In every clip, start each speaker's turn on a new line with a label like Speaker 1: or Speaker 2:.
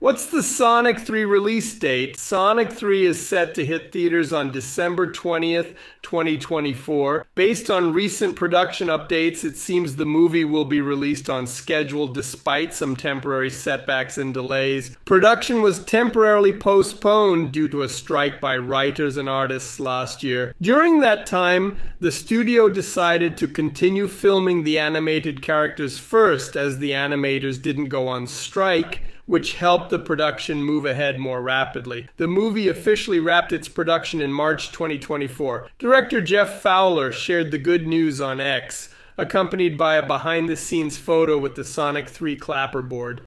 Speaker 1: What's the Sonic 3 release date? Sonic 3 is set to hit theaters on December 20th, 2024. Based on recent production updates, it seems the movie will be released on schedule despite some temporary setbacks and delays. Production was temporarily postponed due to a strike by writers and artists last year. During that time, the studio decided to continue filming the animated characters first as the animators didn't go on strike which helped the production move ahead more rapidly. The movie officially wrapped its production in March 2024. Director Jeff Fowler shared the good news on X, accompanied by a behind the scenes photo with the Sonic 3 clapperboard.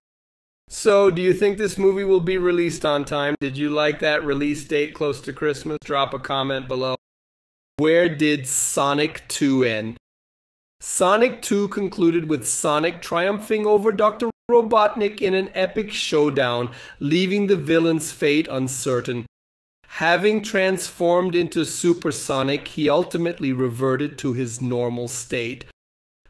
Speaker 1: So, do you think this movie will be released on time? Did you like that release date close to Christmas? Drop a comment below. Where did Sonic 2 end? Sonic 2 concluded with Sonic triumphing over Dr. Robotnik in an epic showdown, leaving the villain's fate uncertain. Having transformed into Super Sonic, he ultimately reverted to his normal state.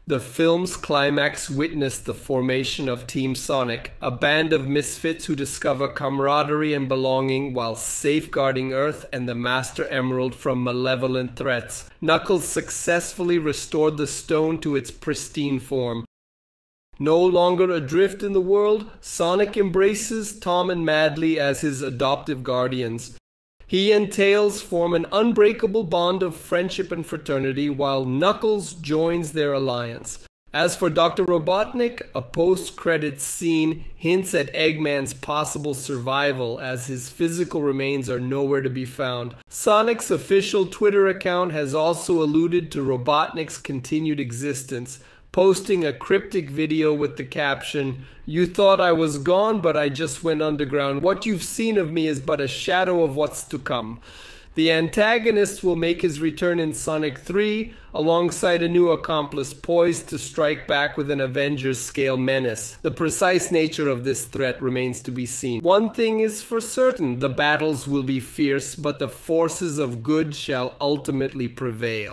Speaker 1: The film's climax witnessed the formation of Team Sonic, a band of misfits who discover camaraderie and belonging while safeguarding Earth and the Master Emerald from malevolent threats. Knuckles successfully restored the stone to its pristine form. No longer adrift in the world, Sonic embraces Tom and Maddie as his adoptive guardians. He and Tails form an unbreakable bond of friendship and fraternity while Knuckles joins their alliance. As for Dr. Robotnik, a post-credits scene hints at Eggman's possible survival as his physical remains are nowhere to be found. Sonic's official Twitter account has also alluded to Robotnik's continued existence, posting a cryptic video with the caption, You thought I was gone, but I just went underground. What you've seen of me is but a shadow of what's to come. The antagonist will make his return in Sonic 3 alongside a new accomplice poised to strike back with an Avengers scale menace. The precise nature of this threat remains to be seen. One thing is for certain the battles will be fierce, but the forces of good shall ultimately prevail.